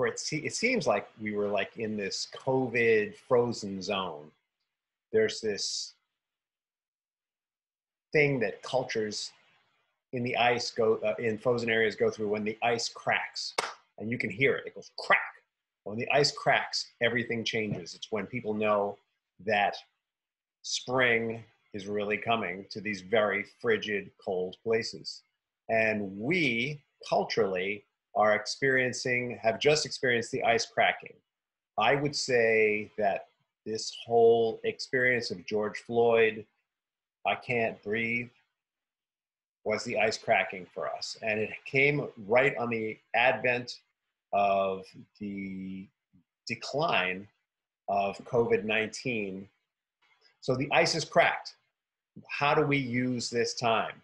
where it, se- it seems like we were like in this COVID frozen zone. There's this thing that cultures in the ice go uh, in frozen areas go through when the ice cracks, and you can hear it. It goes crack. When the ice cracks, everything changes. It's when people know that spring is really coming to these very frigid, cold places. And we culturally are experiencing, have just experienced the ice cracking. I would say that this whole experience of George Floyd, I can't breathe, was the ice cracking for us. And it came right on the advent of the decline of COVID 19. So the ice is cracked. How do we use this time?